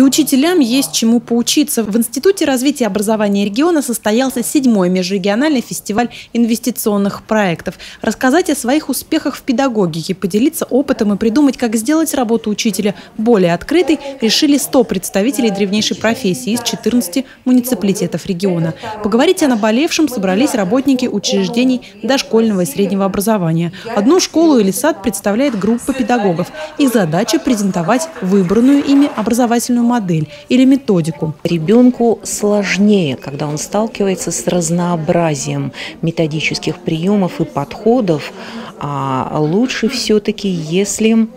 И учителям есть чему поучиться. В Институте развития образования региона состоялся седьмой межрегиональный фестиваль инвестиционных проектов. Рассказать о своих успехах в педагогике, поделиться опытом и придумать, как сделать работу учителя более открытой, решили 100 представителей древнейшей профессии из 14 муниципалитетов региона. Поговорить о наболевшем собрались работники учреждений дошкольного и среднего образования. Одну школу или сад представляет группа педагогов. Их задача – презентовать выбранную ими образовательную модель или методику. Ребенку сложнее, когда он сталкивается с разнообразием методических приемов и подходов, а лучше все-таки, если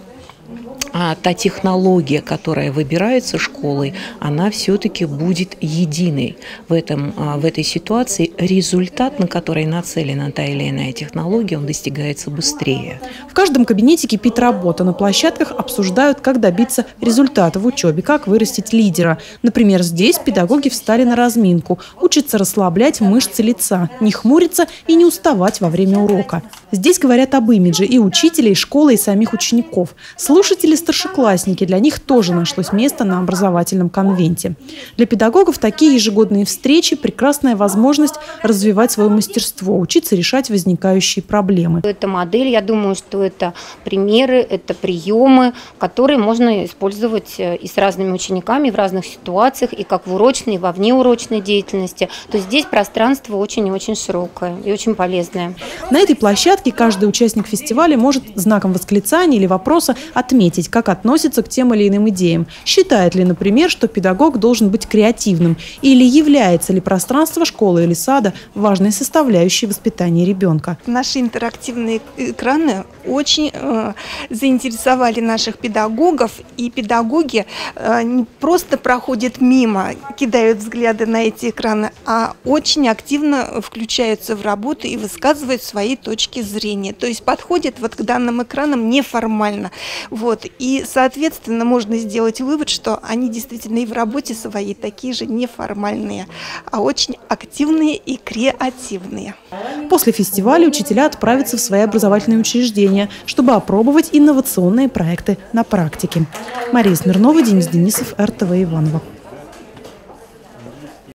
а та технология, которая выбирается школой, она все-таки будет единой. В, этом, а, в этой ситуации результат, на который нацелена та или иная технология, он достигается быстрее. В каждом кабинете кипит работа. На площадках обсуждают, как добиться результата в учебе, как вырастить лидера. Например, здесь педагоги встали на разминку, учатся расслаблять мышцы лица, не хмуриться и не уставать во время урока. Здесь говорят об имидже и учителей, и школы, и самих учеников. Слушатели старшеклассники, для них тоже нашлось место на образовательном конвенте. Для педагогов такие ежегодные встречи – прекрасная возможность развивать свое мастерство, учиться решать возникающие проблемы. Это модель, я думаю, что это примеры, это приемы, которые можно использовать э, и с разными учениками в разных ситуациях, и как в урочной, и во внеурочной деятельности. То есть здесь пространство очень и очень широкое и очень полезное. На этой площадке каждый участник фестиваля может знаком восклицания или вопроса отметить, как относится к тем или иным идеям. Считает ли, например, что педагог должен быть креативным или является ли пространство школы или сада важной составляющей воспитания ребенка. Наши интерактивные экраны очень э, заинтересовали наших педагогов, и педагоги э, не просто проходят мимо, кидают взгляды на эти экраны, а очень активно включаются в работу и высказывают свои точки зрения. То есть подходят вот к данным экранам неформально. Вот. И, соответственно, можно сделать вывод, что они действительно и в работе своей такие же неформальные, а очень активные и креативные. После фестиваля учителя отправятся в свои образовательные учреждения, чтобы опробовать инновационные проекты на практике. Мария Смирнова, Денис Денисов, РТВ Иванова.